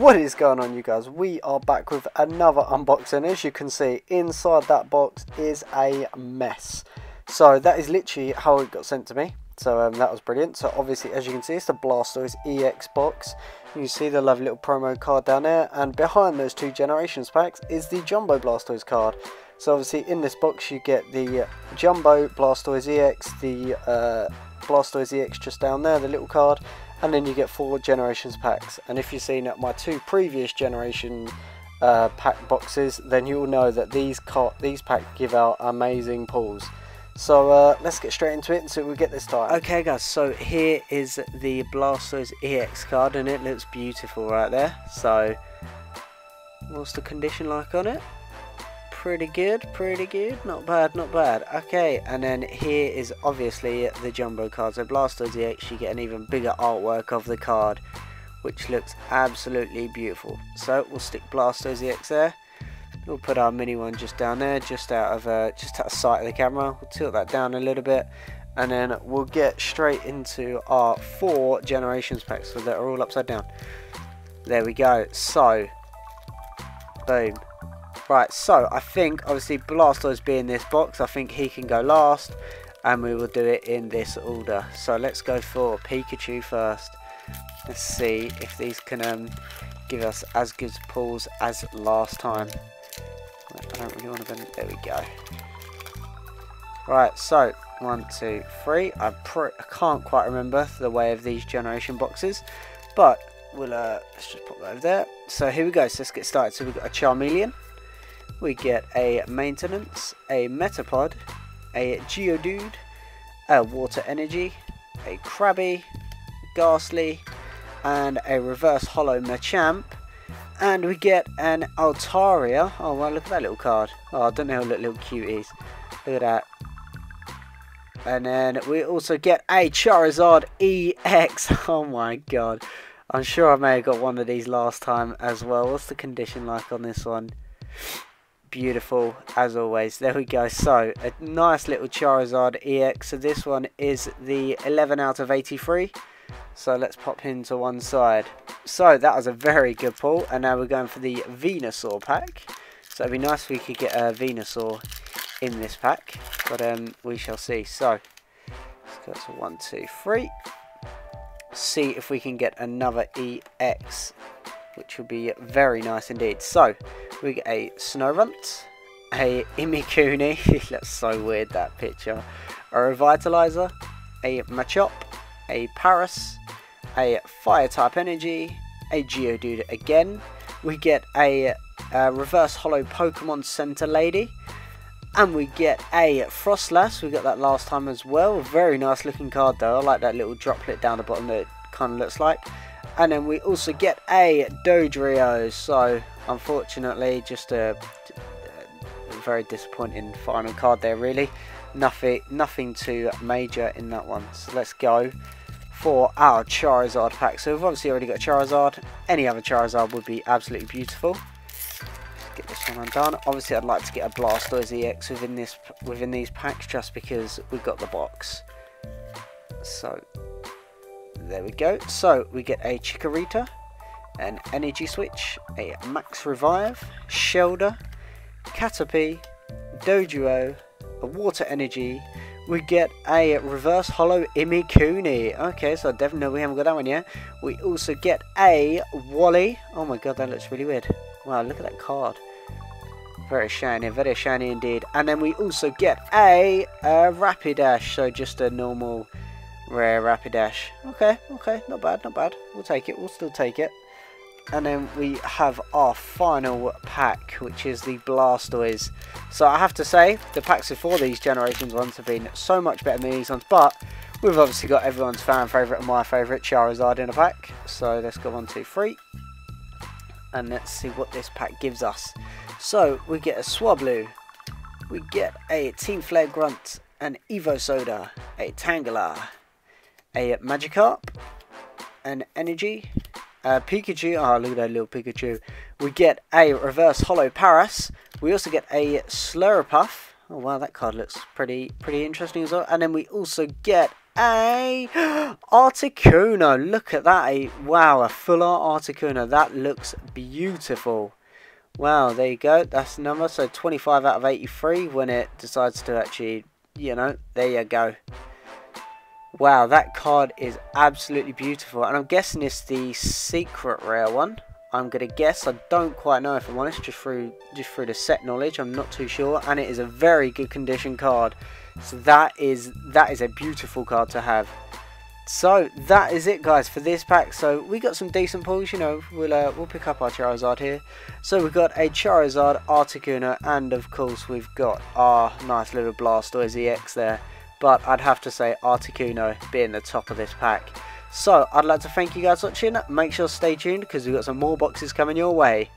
What is going on you guys? We are back with another unboxing. As you can see, inside that box is a mess. So that is literally how it got sent to me. So um, that was brilliant. So obviously, as you can see, it's the Blastoise EX box. You see the lovely little promo card down there. And behind those two Generations packs is the Jumbo Blastoise card. So obviously in this box you get the Jumbo Blastoise EX, the uh, Blastoise EX just down there, the little card, and then you get four generations packs and if you've seen my two previous generation uh, pack boxes then you'll know that these these packs give out amazing pulls so uh, let's get straight into it and see what we get this time. Okay guys, so here is the Blastoise EX card and it looks beautiful right there. So, what's the condition like on it? Pretty good, pretty good, not bad, not bad. Okay, and then here is obviously the jumbo card. So Blastoise you get an even bigger artwork of the card, which looks absolutely beautiful. So we'll stick Blastoise EX there. We'll put our mini one just down there, just out of uh, just out of sight of the camera. We'll tilt that down a little bit, and then we'll get straight into our four generations packs so that are all upside down. There we go. So, boom. Right, so I think obviously Blastoise being this box, I think he can go last and we will do it in this order. So let's go for Pikachu first. Let's see if these can um, give us as good pulls as last time. I don't really want to bend There we go. Right, so one, two, three. I, I can't quite remember the way of these generation boxes, but we'll uh, let's just put that over there. So here we go. So let's get started. So we've got a Charmeleon we get a Maintenance, a Metapod, a Geodude, a Water Energy, a Krabby, Gastly, and a Reverse Holo Machamp. And we get an Altaria. Oh, well, look at that little card. Oh, I don't know how little cuties. Look at that. And then we also get a Charizard EX. Oh my god. I'm sure I may have got one of these last time as well. What's the condition like on this one? Beautiful as always. There we go. So a nice little Charizard EX. So this one is the 11 out of 83 so let's pop him to one side. So that was a very good pull and now we're going for the Venusaur pack. So it'd be nice if we could get a Venusaur in this pack but um, we shall see. So let's go to one two three. See if we can get another EX which will be very nice indeed. So we get a Snorunt, a Imakuni, that's so weird that picture, a Revitalizer, a Machop, a Paras, a Fire type Energy, a Geodude again, we get a, a Reverse Holo Pokemon Center Lady, and we get a Froslass, we got that last time as well, very nice looking card though, I like that little droplet down the bottom that kind of looks like. And then we also get a Dodrio, so unfortunately just a, a, very disappointing final card there really. Nothing nothing too major in that one. So let's go for our Charizard pack. So we've obviously already got Charizard. Any other Charizard would be absolutely beautiful. Get this one undone. Obviously I'd like to get a Blastoise EX within this within these packs just because we've got the box. So there we go so we get a Chikorita an Energy Switch, a Max Revive, Shellder, Caterpie, Doduo, a Water Energy, we get a Reverse Holo Imakuni. Okay, so definitely we haven't got that one yet. We also get a Wally. Oh my god, that looks really weird. Wow, look at that card. Very shiny, very shiny indeed. And then we also get a, a Rapidash, so just a normal rare Rapidash. Okay, okay, not bad, not bad. We'll take it, we'll still take it. And then we have our final pack, which is the Blastoise. So I have to say, the packs before these generations ones have been so much better than these ones, but we've obviously got everyone's fan favourite and my favourite Charizard in a pack. So let's go one, two, three. And let's see what this pack gives us. So we get a Swablu, we get a Team Flare Grunt, an Evosoda, a Tangela, a Magikarp, an Energy, uh, Pikachu, oh look at that little Pikachu. We get a reverse holo Paras. We also get a Slurpuff. Oh wow, that card looks pretty pretty interesting as well. And then we also get a Articuno. Look at that. A, wow, a full art Articuno. That looks beautiful. Wow, there you go. That's the number. So 25 out of 83 when it decides to actually, you know, there you go. Wow, that card is absolutely beautiful. And I'm guessing it's the secret rare one. I'm going to guess. I don't quite know if I'm honest, just through, just through the set knowledge. I'm not too sure. And it is a very good condition card. So that is that is a beautiful card to have. So that is it guys for this pack. So we got some decent pulls, you know, we'll uh, we'll pick up our Charizard here. So we've got a Charizard, Articuno, and of course we've got our nice little Blastoise EX there. But I'd have to say Articuno being the top of this pack. So I'd like to thank you guys for watching. Make sure to stay tuned because we've got some more boxes coming your way.